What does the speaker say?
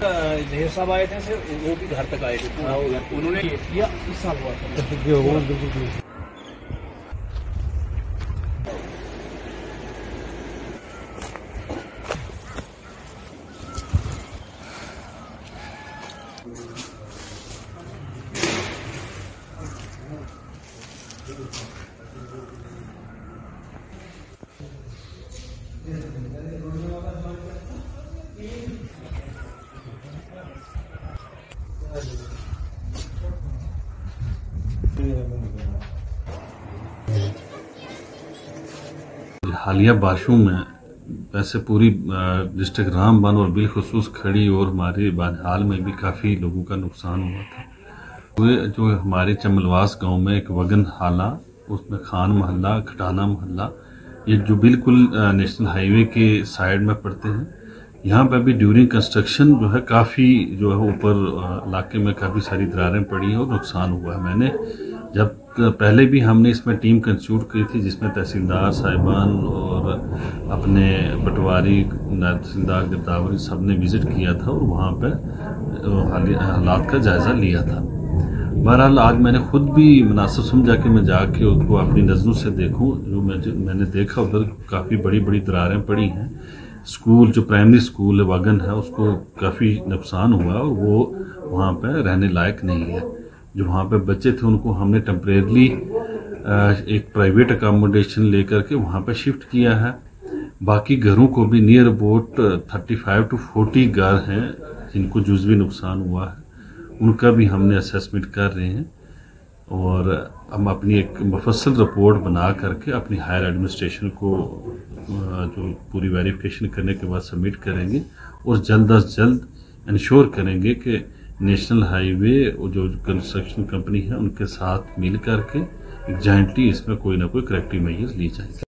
ڈھیر صاحب آئے تھے وہ بھی گھر تک آئے تھے انہوں نے یہ کیا، اس سال ہوا تھا۔ حالیہ بارشوں میں ویسے پوری ڈسٹرکٹ رام بن اور بالخصوص کھڑی اور ہمارے بادحال میں بھی کافی لوگوں کا نقصان ہوا تھا۔ جو ہمارے چملواس گاؤں میں ایک وگن حالہ اس میں خان محلہ، کھٹانا محلہ، یہ جو بالکل نیشنل ہائی وے کے سائڈ میں پڑتے ہیں یہاں پہ بھی ڈیورنگ کنسٹرکشن جو ہے کافی جو ہے اوپر علاقے میں کافی ساری دراریں پڑی ہیں اور نقصان ہوا ہے۔ میں نے جب پہلے بھی ہم نے اس میں ٹیم کنسٹیوٹ کی تھی جس میں تحصیلدار صاحبان اور اپنے پٹواری تحصیلدار گرداوری سب نے وزٹ کیا تھا اور وہاں پہ حالات کا جائزہ لیا تھا۔ بہرحال آج میں نے خود بھی مناسب سمجھا کہ میں جا کے اس کو اپنی نظروں سے دیکھوں، جو میں نے دیکھا ادھر کافی بڑی بڑی دراریں پڑی ہیں۔ اسکول جو پرائمری اسکول واگن ہے، اس کو کافی نقصان ہوا اور وہ وہاں پہ رہنے لائق نہیں ہے۔ جو وہاں پہ بچے تھے، ان کو ہم نے ٹمپریرلی ایک پرائیویٹ اکاموڈیشن لے کر کے وہاں پہ شفٹ کیا ہے۔ باقی گھروں کو بھی near about thirty five to forty گھر ہیں، جن کو جزوی نقصان ہوا ہے۔ ان کا بھی ہم نے اسیسمنٹ کر رہے ہیں اور ہم اپنی ایک مفصل رپورٹ بنا کر کے اپنی ہائر ایڈمنسٹریشن کو جو پوری ویریفیکیشن کرنے کے بعد سبمٹ کریں گے اور جلد از جلد انشور کریں گے کہ نیشنل ہائی وے جو کنسٹرکشن کمپنی ہے ان کے ساتھ مل کر کے جائنٹلی اس میں کوئی نہ کوئی کریکٹیو میجرز لی جائیں گے۔